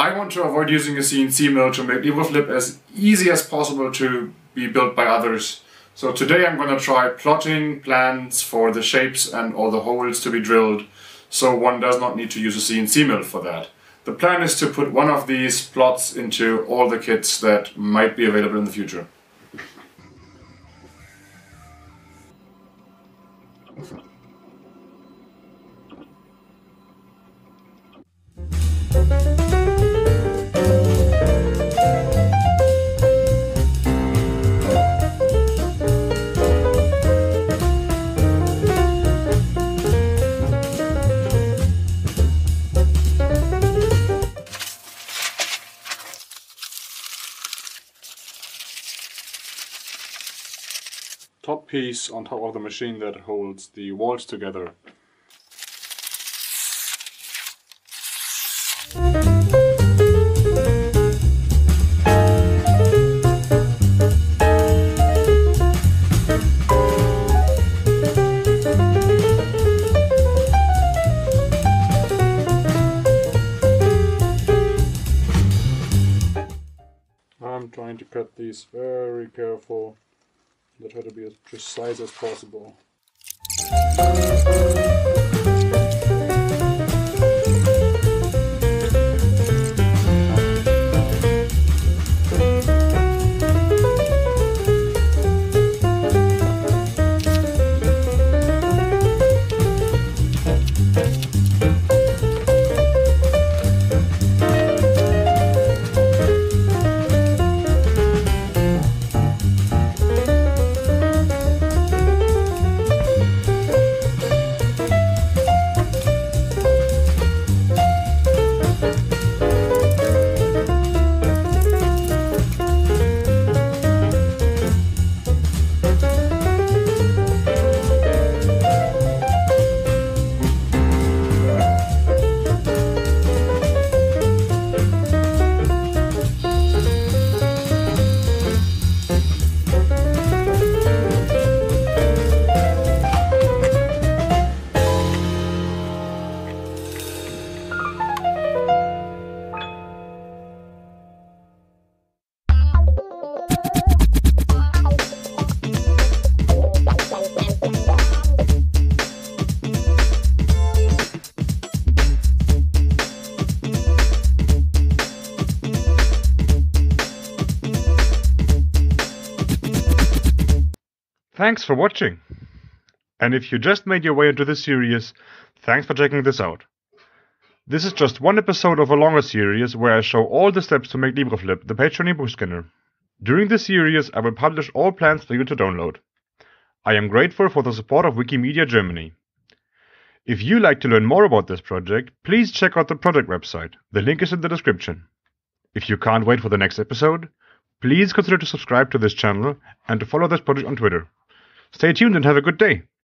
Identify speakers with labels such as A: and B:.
A: I want to avoid using a CNC mill to make LibreFlip as easy as possible to be built by others. So today I'm going to try plotting plans for the shapes and all the holes to be drilled so one does not need to use a CNC mill for that. The plan is to put one of these plots into all the kits that might be available in the future. Top piece on top of the machine that holds the walls together. I'm trying to cut these very careful. I try to be as precise as possible.
B: Thanks for watching. And if you just made your way into this series, thanks for checking this out. This is just one episode of a longer series where I show all the steps to make LibreFlip, the page-turning book scanner. During this series, I will publish all plans for you to download. I am grateful for the support of Wikimedia Germany. If you like to learn more about this project, please check out the project website. The link is in the description. If you can't wait for the next episode, please consider to subscribe to this channel and to follow this project on Twitter. Stay tuned and have a good day.